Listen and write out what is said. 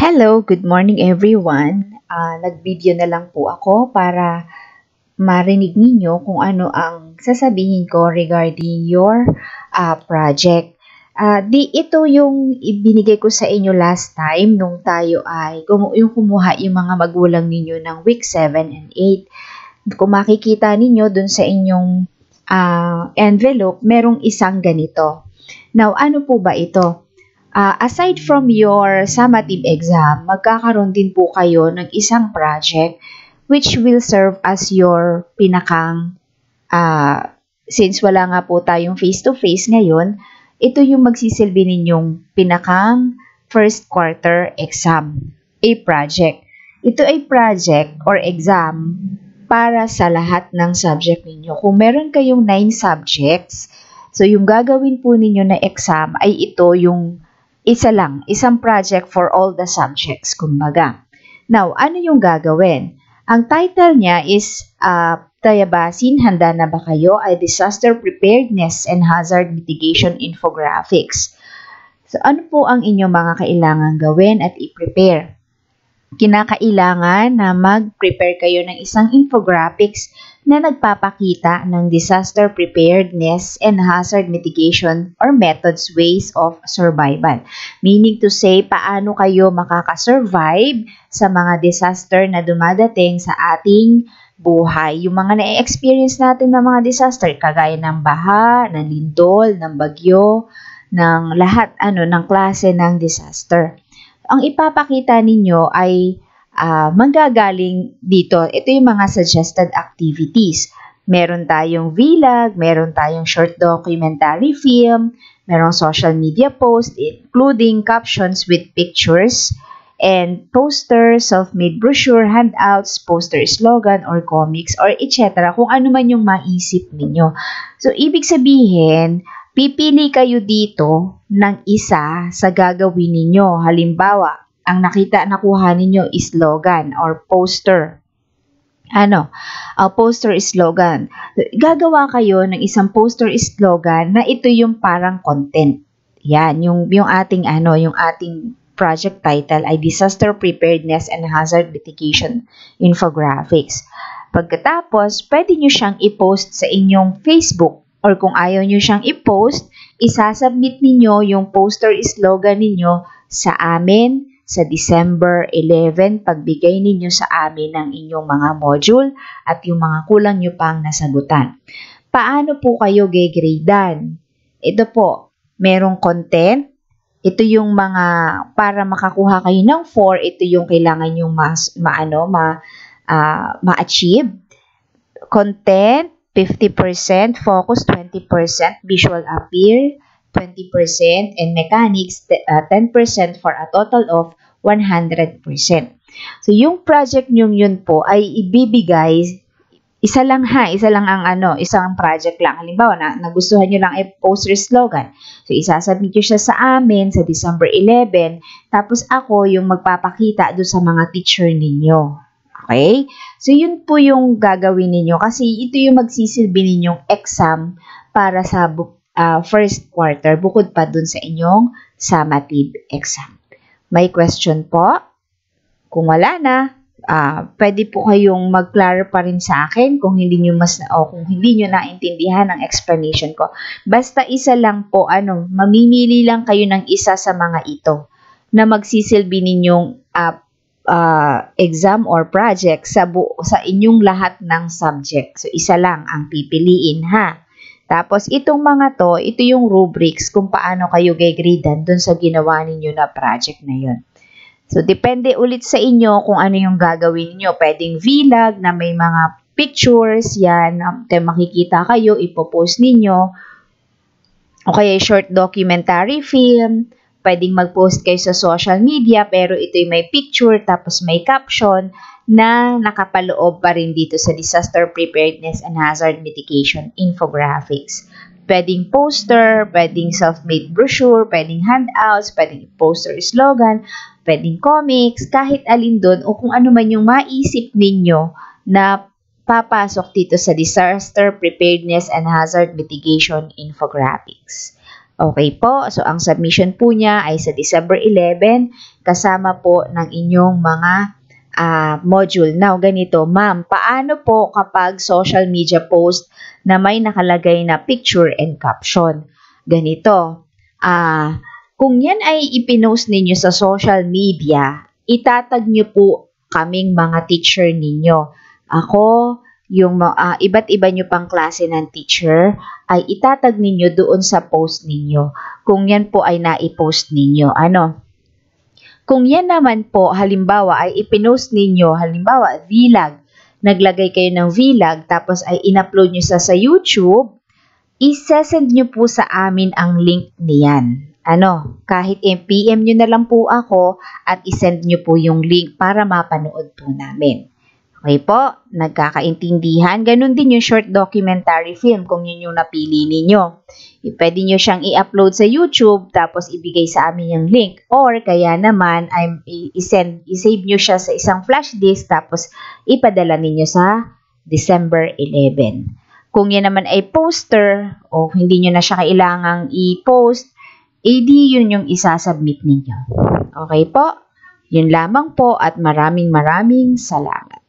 Hello, good morning everyone. Ah, nag-video na lang po ako para marinig ninyo kung ano ang sasabihin ko regarding your ah, project. Ah, di ito yung ibinigay ko sa inyo last time nung tayo ay kumu- yung kumuha yung mga magulang ninyo ng week 7 and 8. Kung makikita ninyo dun sa inyong ah, envelope, merong isang ganito. Now, ano po ba ito? Ah, aside from your summative exam, magkakaroon din po kayo ng isang project which will serve as your pinakang, ah, since wala nga po tayong face-to-face ngayon, ito yung magsisilbi ninyong pinakang first quarter exam, a project. Ito ay project or exam para sa lahat ng subject ninyo. Kung meron kayong 9 subjects, so yung gagawin po ninyo na exam ay ito yung isa lang, isang project for all the subjects, kumbaga. Now, ano yung gagawin? Ang title niya is uh, Tayabasin, Handa na ba kayo? ay Disaster Preparedness and Hazard Mitigation Infographics. So, ano po ang inyong mga kailangan gawin at i-prepare? Kinakailangan na mag-prepare kayo ng isang infographics na nagpapakita ng disaster preparedness and hazard mitigation or methods ways of survival. Meaning to say, paano kayo makakasurvive sa mga disaster na dumadating sa ating buhay. Yung mga na-experience natin ng mga disaster, kagaya ng baha, ng lindol, ng bagyo, ng lahat ano ng klase ng disaster. Ang ipapakita ninyo ay uh, manggagaling dito. Ito yung mga suggested activities. Meron tayong vlog, meron tayong short documentary film, merong social media post including captions with pictures, and poster, self-made brochure, handouts, poster slogan or comics or etc. Kung ano man yung maisip ninyo. So, ibig sabihin, pipili kayo dito ng isa sa gagawin ninyo. Halimbawa, ang nakita nakuha ninyo is slogan or poster. Ano? A poster slogan. Gagawa kayo ng isang poster slogan na ito yung parang content. Yan, yung, yung ating ano, yung ating project title ay Disaster Preparedness and Hazard Mitigation Infographics. Pagkatapos, pwede nyo siyang i-post sa inyong Facebook or kung ayaw nyo siyang i-post, isasubmit ninyo yung poster slogan ninyo sa amin sa December 11 pagbigay ninyo sa amin ng inyong mga module at yung mga kulang nyo pang nasagutan. Paano po kayo gegradean? Ito po, merong content, ito yung mga, para makakuha kayo ng 4, ito yung kailangan yung mas, maano, ma, uh, ma-achieve. Content, 50%, focus 20%, visual appeal 20%, and mechanics uh, 10% for a total of 100%. So, yung project nyo yun po ay ibibigay, isa lang ha, isa lang ang ano, isang project lang. Halimbawa, na, nagustuhan nyo lang ay poster slogan. So, isasubmit nyo siya sa amin sa December 11, tapos ako yung magpapakita do sa mga teacher ninyo. Okay? So, yun po yung gagawin ninyo kasi ito yung magsisilbi ninyong exam para sa uh, first quarter bukod pa dun sa inyong summative exam. May question po? Kung wala na, uh, pwede po kayong mag-clarify pa rin sa akin kung hindi nyo mas o kung hindi nyo naintindihan ang explanation ko. Basta isa lang po, ano, mamimili lang kayo ng isa sa mga ito na magsisilbi ninyong uh, uh, exam or project sa, bu- sa inyong lahat ng subject. So, isa lang ang pipiliin ha. Tapos, itong mga to, ito yung rubrics kung paano kayo gagradean dun sa ginawa ninyo na project na yun. So, depende ulit sa inyo kung ano yung gagawin niyo. Pwedeng vlog na may mga pictures, yan, um, makikita kayo, ipopost ninyo. O kaya short documentary film, pwedeng mag-post kayo sa social media pero ito'y may picture tapos may caption na nakapaloob pa rin dito sa Disaster Preparedness and Hazard Mitigation Infographics. Pwedeng poster, pwedeng self-made brochure, pwedeng handouts, pwedeng poster slogan, pwedeng comics, kahit alin doon o kung ano man yung maisip ninyo na papasok dito sa Disaster Preparedness and Hazard Mitigation Infographics. Okay po, so ang submission po niya ay sa December 11 kasama po ng inyong mga uh, module. Now, ganito, ma'am, paano po kapag social media post na may nakalagay na picture and caption? Ganito, ah, uh, kung yan ay ipinost ninyo sa social media, itatag nyo po kaming mga teacher ninyo. Ako, yung uh, iba't iba nyo pang klase ng teacher, ay itatag ninyo doon sa post ninyo. Kung yan po ay naipost ninyo. Ano? Kung yan naman po, halimbawa, ay ipinost ninyo, halimbawa, vlog, naglagay kayo ng vlog, tapos ay in-upload nyo sa sa YouTube, isesend nyo po sa amin ang link niyan. Ano, kahit PM nyo na lang po ako at isend nyo po yung link para mapanood po namin. Okay po, nagkakaintindihan. Ganon din yung short documentary film kung yun yung napili ninyo. Pwede nyo siyang i-upload sa YouTube tapos ibigay sa amin yung link. Or kaya naman, I'm, i-send, i-save nyo siya sa isang flash disk tapos ipadala ninyo sa December 11. Kung yan naman ay poster o hindi nyo na siya kailangang i-post, edi yun yung isasubmit ninyo. Okay po? Yun lamang po at maraming maraming salamat.